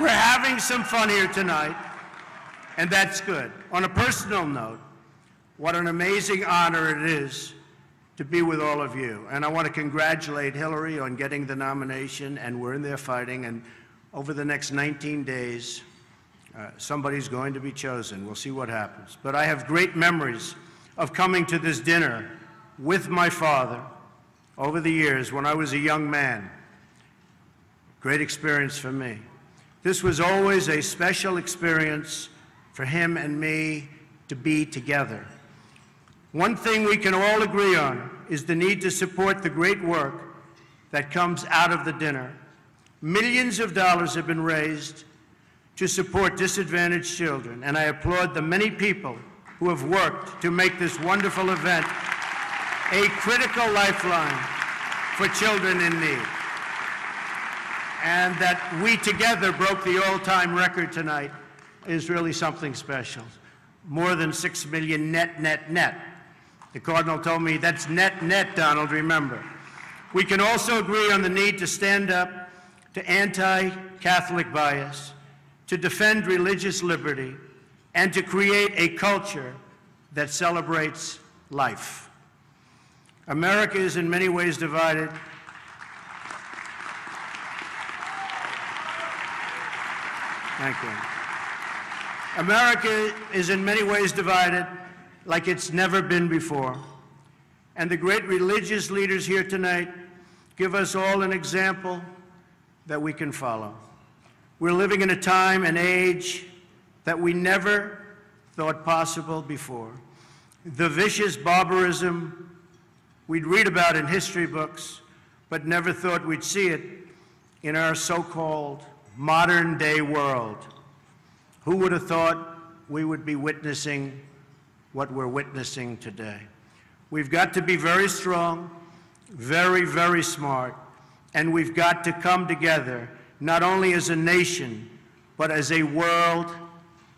We're having some fun here tonight, and that's good. On a personal note, what an amazing honor it is to be with all of you. And I want to congratulate Hillary on getting the nomination, and we're in there fighting. And over the next 19 days, uh, somebody's going to be chosen. We'll see what happens. But I have great memories of coming to this dinner with my father over the years when I was a young man. Great experience for me. This was always a special experience for him and me to be together. One thing we can all agree on is the need to support the great work that comes out of the dinner. Millions of dollars have been raised to support disadvantaged children, and I applaud the many people who have worked to make this wonderful event a critical lifeline for children in need. And that we together broke the all-time record tonight is really something special. More than six million net, net, net. The Cardinal told me that's net, net, Donald, remember. We can also agree on the need to stand up to anti-Catholic bias, to defend religious liberty, and to create a culture that celebrates life. America is in many ways divided. Thank you. America is in many ways divided like it's never been before. And the great religious leaders here tonight give us all an example that we can follow. We're living in a time and age that we never thought possible before. The vicious barbarism we'd read about in history books, but never thought we'd see it in our so-called modern day world. Who would have thought we would be witnessing what we're witnessing today? We've got to be very strong, very, very smart, and we've got to come together, not only as a nation, but as a world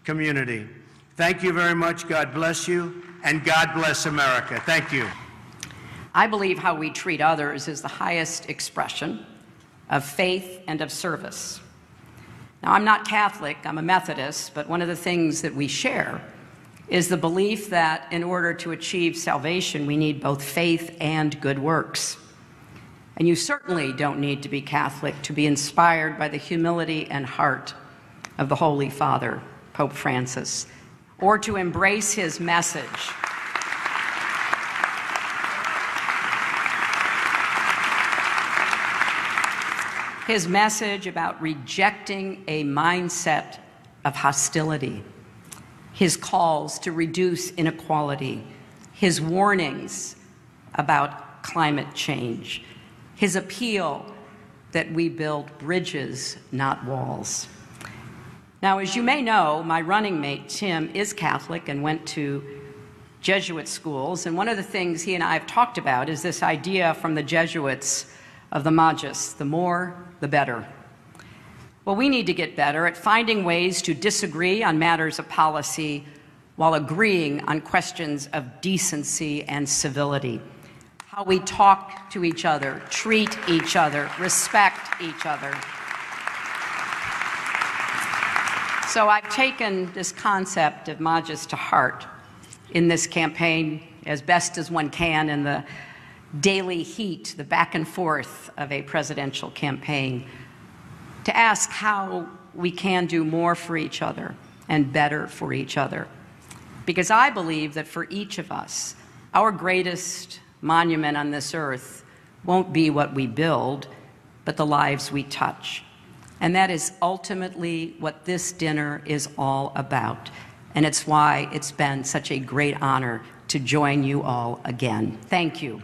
community. Thank you very much. God bless you, and God bless America. Thank you. I believe how we treat others is the highest expression of faith and of service. Now, I'm not Catholic, I'm a Methodist, but one of the things that we share is the belief that in order to achieve salvation, we need both faith and good works. And you certainly don't need to be Catholic to be inspired by the humility and heart of the Holy Father, Pope Francis, or to embrace his message. His message about rejecting a mindset of hostility, his calls to reduce inequality, his warnings about climate change, his appeal that we build bridges, not walls. Now, as you may know, my running mate, Tim, is Catholic and went to Jesuit schools. And one of the things he and I have talked about is this idea from the Jesuits of the Magis the more, the better. Well, we need to get better at finding ways to disagree on matters of policy while agreeing on questions of decency and civility how we talk to each other, treat each other, respect each other. So I've taken this concept of Magis to heart in this campaign as best as one can in the daily heat, the back and forth of a presidential campaign, to ask how we can do more for each other and better for each other. Because I believe that for each of us, our greatest monument on this earth won't be what we build, but the lives we touch. And that is ultimately what this dinner is all about. And it's why it's been such a great honor to join you all again. Thank you.